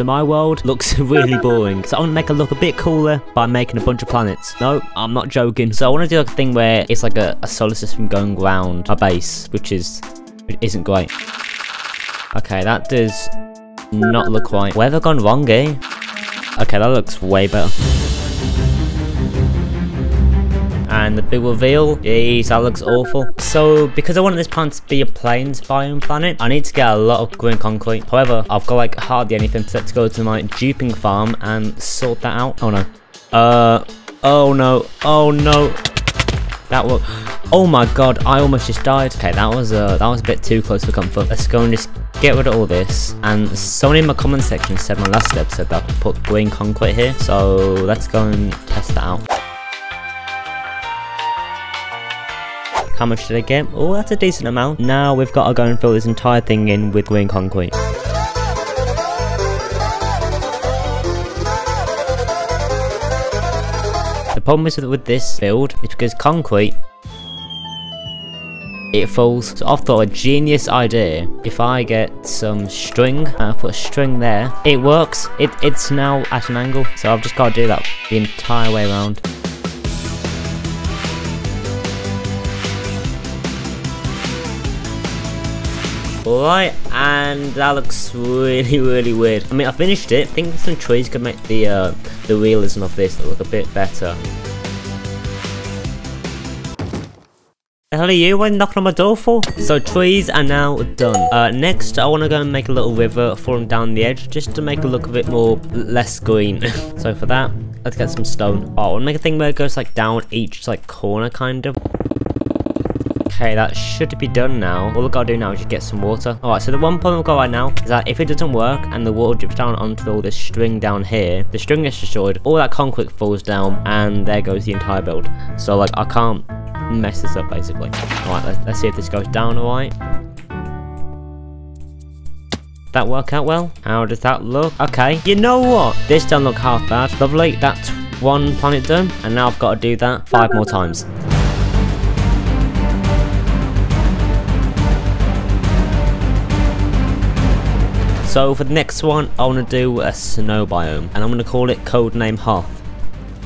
So my world looks really boring. So I want to make it look a bit cooler by making a bunch of planets. No, I'm not joking. So I want to do like a thing where it's like a, a solar system going around a base, which is which isn't great. Okay, that does not look right. Where have I gone wrong, eh? Okay, that looks way better. And the big reveal, jeez, that looks awful. So, because I wanted this planet to be a plains biome planet, I need to get a lot of green concrete. However, I've got like hardly anything, so let's go to my duping farm and sort that out. Oh no. Uh, oh no, oh no. That was, oh my god, I almost just died. Okay, that was uh, that was a bit too close for comfort. Let's go and just get rid of all this. And someone in my comment section said my last episode that I put green concrete here. So let's go and test that out. How much did I get? Oh, that's a decent amount. Now we've got to go and fill this entire thing in with green concrete. The problem is with this build is because concrete it falls. So I've thought a genius idea. If I get some string, I put a string there, it works. It, it's now at an angle, so I've just got to do that the entire way around. Right, and that looks really, really weird. I mean, I finished it. I think some trees could make the uh, the realism of this look a bit better. Hello you? You knocking on my door for? So trees are now done. Uh, next, I want to go and make a little river falling down the edge, just to make it look a bit more less green. so for that, let's get some stone. Oh, I want to make a thing where it goes like down each like corner, kind of. Okay, that should be done now. All we gotta do now is just get some water. Alright, so the one problem we've got right now is that if it doesn't work and the water drips down onto all this string down here, the string gets destroyed, all that concrete falls down, and there goes the entire build. So, like, I can't mess this up, basically. Alright, let's, let's see if this goes down alright. That work out well? How does that look? Okay, you know what? This doesn't look half bad. Lovely, that's one planet done, and now I've got to do that five more times. So for the next one, I want to do a snow biome, and I'm going to call it codename Hoth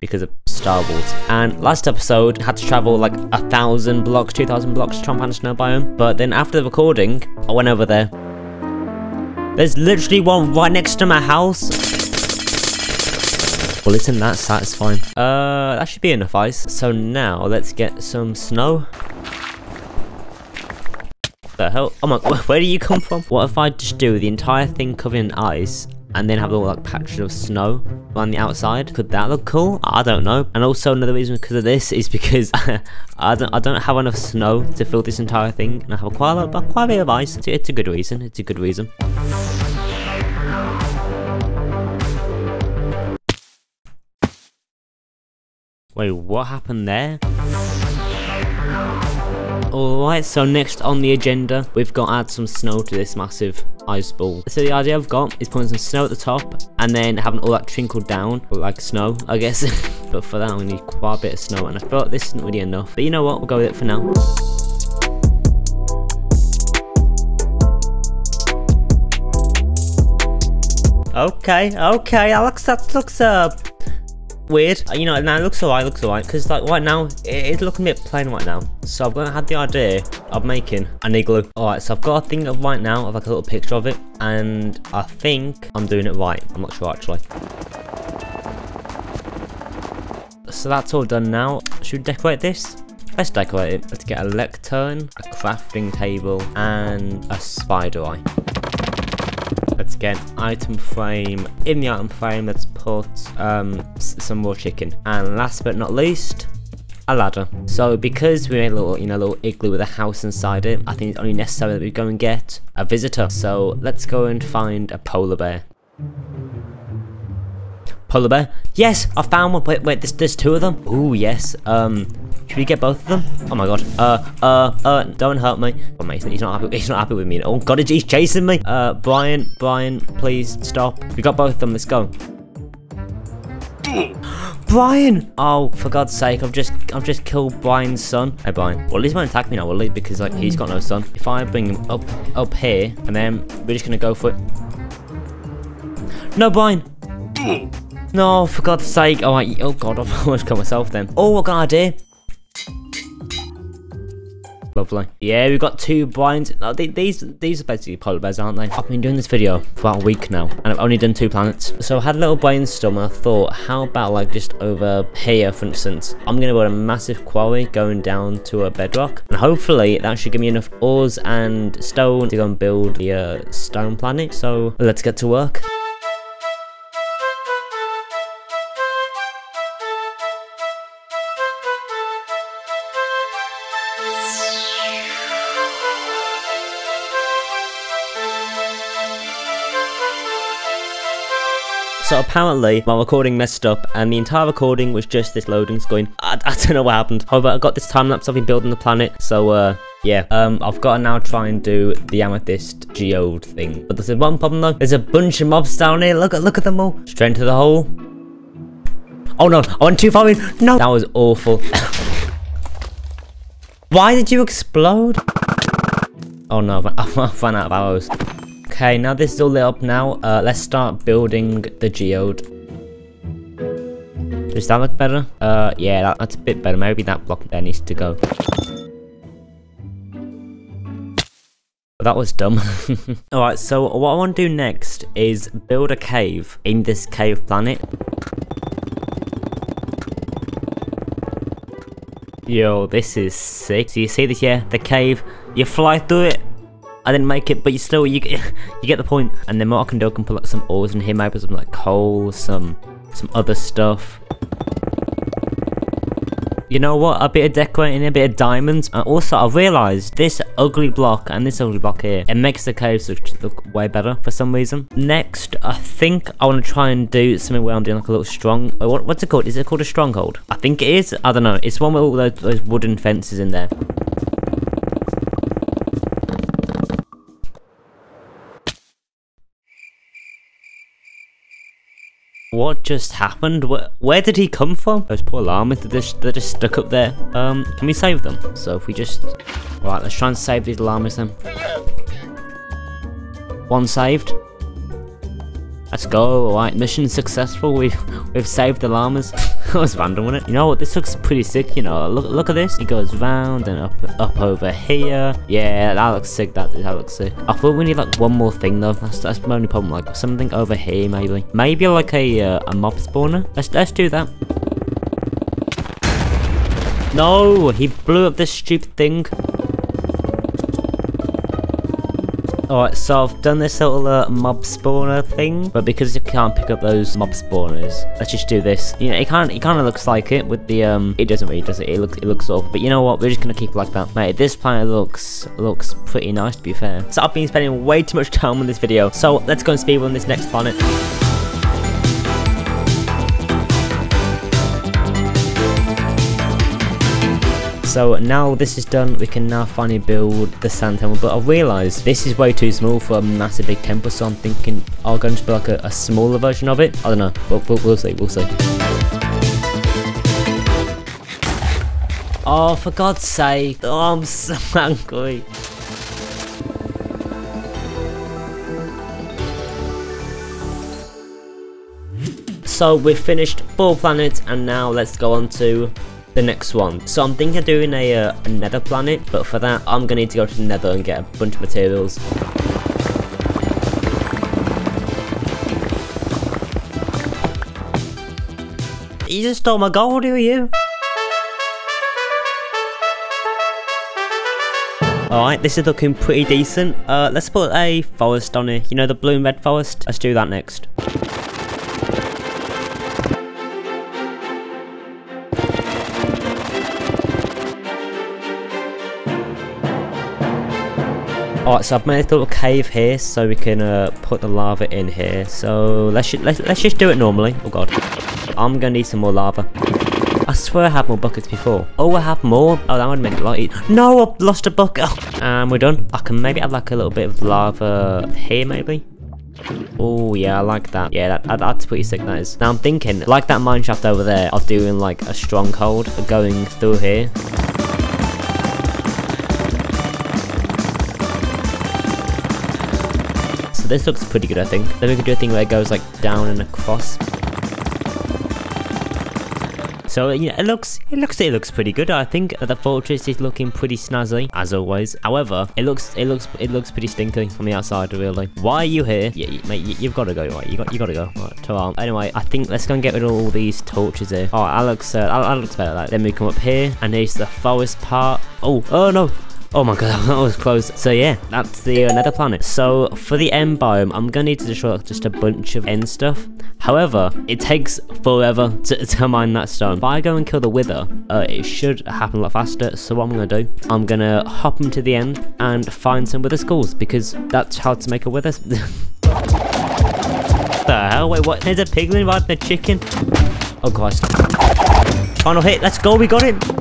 because of Star Wars. And last episode, I had to travel like a thousand blocks, two thousand blocks to try and find a snow biome. But then after the recording, I went over there. There's literally one right next to my house. Well, isn't that satisfying? Uh, that should be enough ice. So now, let's get some snow the hell? Oh my, where do you come from? What if I just do the entire thing covered in ice and then have little like patches of snow on the outside? Could that look cool? I don't know. And also another reason because of this is because I don't I don't have enough snow to fill this entire thing and I have quite a lot, quite a bit of ice. It's a good reason. It's a good reason. Wait, what happened there? Alright, so next on the agenda, we've got to add some snow to this massive ice ball. So the idea I've got is putting some snow at the top and then having all that trickle down, like snow, I guess. but for that, we need quite a bit of snow and I thought this isn't really enough. But you know what, we'll go with it for now. Okay, okay, Alex, that looks uh weird. Uh, you know, now it looks alright, looks alright. Because, like, right now, it is looking a bit plain right now. So I've had the idea of making an igloo. Alright, so I've got a thing of right now of like a little picture of it. And I think I'm doing it right. I'm not sure, actually. So that's all done now. Should we decorate this? Let's decorate it. Let's get a lectern, a crafting table, and a spider eye. Let's get item frame. In the item frame, let's put um, some more chicken. And last but not least, a ladder. So because we made a little, you know, little igloo with a house inside it, I think it's only necessary that we go and get a visitor. So let's go and find a polar bear. Polar bear? Yes, I found one. Wait, wait, there's, there's two of them. Oh yes. Um, should we get both of them? Oh my god. Uh, uh, uh, don't hurt me. Oh Mason, he's not happy. He's not happy with me. Oh god, he's chasing me. Uh, Brian, Brian, please stop. We got both of them. Let's go. Brian! Oh, for God's sake, I've just I've just killed Brian's son. Hey Brian. Well at least he won't attack me now, will he? Because like he's got no son. If I bring him up up here and then we're just gonna go for it. No, Brian. No, for God's sake. Oh, oh God, I've almost got myself then. Oh, I got an idea. Lovely. Yeah, we've got two blinds. Oh, they, these these are basically polar bears, aren't they? I've been doing this video for about a week now, and I've only done two planets. So I had a little brainstorm, and I thought, how about like just over here, for instance, I'm going to build a massive quarry going down to a bedrock, and hopefully that should give me enough ores and stone to go and build the uh, stone planet. So let's get to work. So apparently my recording messed up and the entire recording was just this loading screen. I, I don't know what happened. However, I got this time lapse of me building the planet. So uh, yeah, um, I've got to now try and do the amethyst geode thing. But there's one problem though. There's a bunch of mobs down here. Look at look at them all. Straight into the hole. Oh no, I went too far in. No, that was awful. Why did you explode? Oh no, I ran out of arrows. Okay, now this is all lit up now. Uh, let's start building the geode. Does that look better? Uh, yeah, that, that's a bit better. Maybe that block there needs to go. That was dumb. Alright, so what I want to do next is build a cave in this cave planet. Yo, this is sick. So you see this here? The cave. You fly through it I didn't make it, but you still, you get, you get the point. And then what I can do, I can put like some ores in here, maybe some like coal, some, some other stuff. You know what? A bit of decorating, a bit of diamonds. And also, I realised this ugly block and this ugly block here, it makes the caves look, look way better for some reason. Next, I think I want to try and do something where I'm doing like a little strong... Uh, what, what's it called? Is it called a stronghold? I think it is. I don't know. It's one with all those, those wooden fences in there. What just happened? Where, where did he come from? Those poor llamas, they're just, they're just stuck up there. Um, can we save them? So if we just... Right, let's try and save these llamas then. One saved. Let's go. Alright, mission successful. We've we've saved the llamas. that was random, wasn't it? You know what? This looks pretty sick. You know, look look at this. It goes round and up up over here. Yeah, that looks sick. That that looks sick. I thought we need like one more thing though. That's that's my only problem. Like something over here maybe. Maybe like a uh, a mob spawner. Let's let's do that. No, he blew up this stupid thing. Alright, so I've done this little uh, mob spawner thing, but because you can't pick up those mob spawners, let's just do this. You know, it kind of it kind of looks like it with the um. It doesn't really, does it? It looks it looks awful. But you know what? We're just gonna keep it like that, mate. This planet looks looks pretty nice to be fair. So I've been spending way too much time on this video, so let's go and speedrun this next planet. So now this is done, we can now finally build the sand temple, but I've realised this is way too small for a massive big temple, so I'm thinking I'll go and just build like a, a smaller version of it. I don't know, we'll, we'll, we'll see, we'll see. Oh, for God's sake, oh, I'm so angry. So we've finished four planets and now let's go on to the next one. So I'm thinking of doing a, uh, a nether planet, but for that I'm going to need to go to the nether and get a bunch of materials. You just stole my gold, do you? Alright, this is looking pretty decent. Uh, let's put a forest on here. You know the blue and red forest? Let's do that next. Alright, so I've made a little cave here so we can uh, put the lava in here. So let's, let's, let's just do it normally. Oh god. I'm gonna need some more lava. I swear I had more buckets before. Oh, I have more? Oh, that would make it a lot easier. No, I've lost a bucket. And we're done. I can maybe add like a little bit of lava here, maybe. Oh, yeah, I like that. Yeah, that, that's pretty sick, that is. Now, I'm thinking, like that mineshaft over there, of doing like a stronghold going through here. This looks pretty good, I think. Then we could do a thing where it goes like down and across. So yeah, it looks it looks it looks pretty good. I think the fortress is looking pretty snazzy as always. However, it looks it looks it looks pretty stinky from the outside. Really, why are you here? Yeah, mate, you, have got to go. Right, you got you got to go. Right, to Anyway, I think let's go and get rid of all these torches here. Oh, that looks uh, that looks better. Like. Then we come up here, and here's the forest part. Oh, oh no, Oh my god, that was close. So yeah, that's the uh, nether planet. So for the end biome, I'm gonna need to destroy just a bunch of end stuff. However, it takes forever to, to mine that stone. If I go and kill the wither, uh, it should happen a lot faster. So what I'm gonna do, I'm gonna hop into the end and find some wither skulls because that's how to make a wither. the hell? Wait, what? There's a piglin riding the chicken. Oh gosh. Final hit. Let's go. We got it.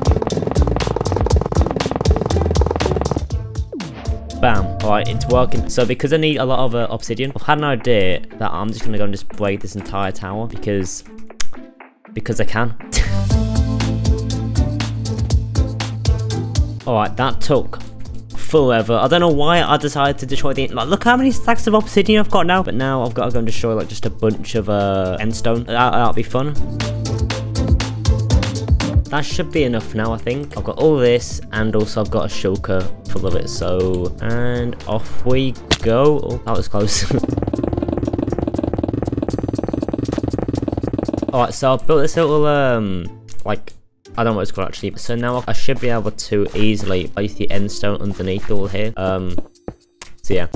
Bam. Alright, it's working. So because I need a lot of uh, obsidian, I've had an idea that I'm just to go and just break this entire tower because... Because I can. Alright, that took forever. I don't know why I decided to destroy the... Like, look how many stacks of obsidian I've got now. But now I've got to go and destroy, like, just a bunch of uh, endstone. That, that'll be fun. That should be enough now, I think. I've got all this, and also I've got a shulker full of it, so... And off we go. Oh, that was close. Alright, so I've built this little, um, like, I don't know what it's called actually. So now I should be able to easily place the end stone underneath all here. Um, so yeah.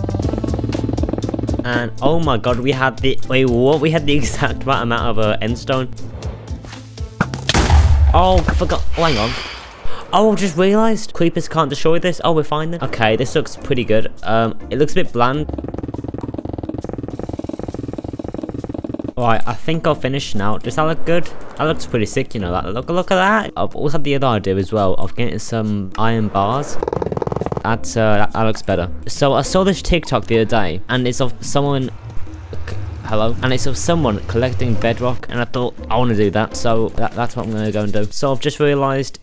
And oh my god, we had the, wait, what? We had the exact right amount of uh, end stone. Oh, I forgot. Oh, hang on. Oh, I just realised. Creepers can't destroy this. Oh, we're fine then. Okay, this looks pretty good. Um, it looks a bit bland. Alright, I think I'll finish now. Does that look good? That looks pretty sick, you know. That look, look at that. I've also had the other idea as well of getting some iron bars. That's, uh, that, that looks better. So I saw this TikTok the other day, and it's of someone hello. And it's of someone collecting bedrock, and I thought, I want to do that, so that, that's what I'm going to go and do. So I've just realised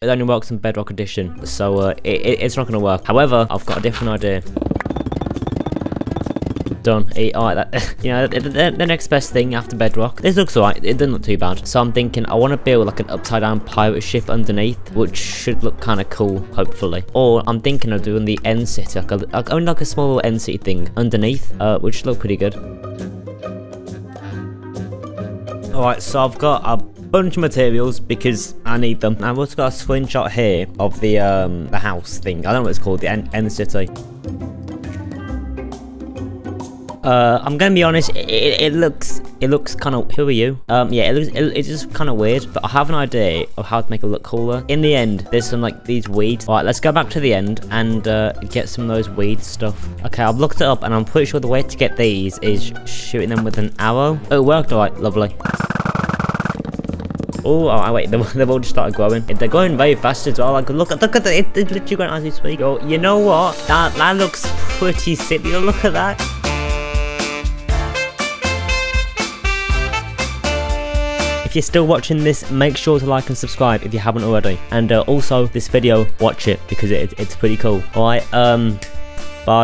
it only works in Bedrock Edition, so uh, it, it, it's not going to work. However, I've got a different idea. Done. Alright, that, you know, the, the, the, next best thing after Bedrock. This looks alright, it doesn't look too bad. So I'm thinking I want to build like an upside down pirate ship underneath, which should look kind of cool, hopefully. Or I'm thinking of doing the end city, like, a, like only like a small end city thing underneath, uh, which should look pretty good. Alright, so I've got a bunch of materials because I need them. I've also got a screenshot here of the um the house thing. I don't know what it's called, the end, end city. Uh, I'm gonna be honest. It, it, it looks it looks kind of. Who are you? Um, yeah, it looks it, it's just kind of weird. But I have an idea of how to make it look cooler. In the end, there's some like these weeds. All right, let's go back to the end and uh, get some of those weed stuff. Okay, I've looked it up and I'm pretty sure the way to get these is shooting them with an arrow. Oh, it worked. All right, lovely. Oh, oh, wait, they've, they've all just started growing. They're going very fast as well. Like, look at, look at the, it, it's literally going as we speak. Oh, you know what? That, that looks pretty sick. Look at that. If you're still watching this, make sure to like and subscribe if you haven't already. And uh, also, this video, watch it because it, it's pretty cool. Alright, um,